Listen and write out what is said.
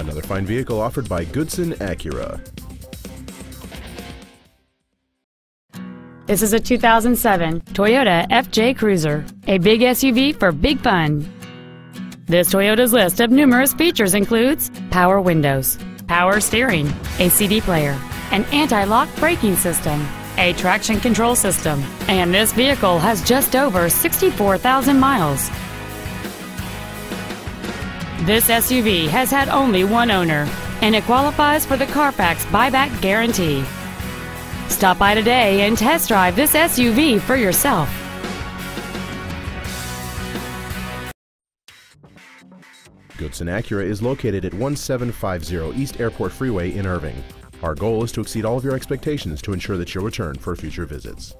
Another fine vehicle offered by Goodson Acura. This is a 2007 Toyota FJ Cruiser, a big SUV for big fun. This Toyota's list of numerous features includes power windows, power steering, a CD player, an anti-lock braking system, a traction control system, and this vehicle has just over 64,000 miles. This SUV has had only one owner, and it qualifies for the Carfax buyback guarantee. Stop by today and test drive this SUV for yourself. Goodson Acura is located at 1750 East Airport Freeway in Irving. Our goal is to exceed all of your expectations to ensure that you'll return for future visits.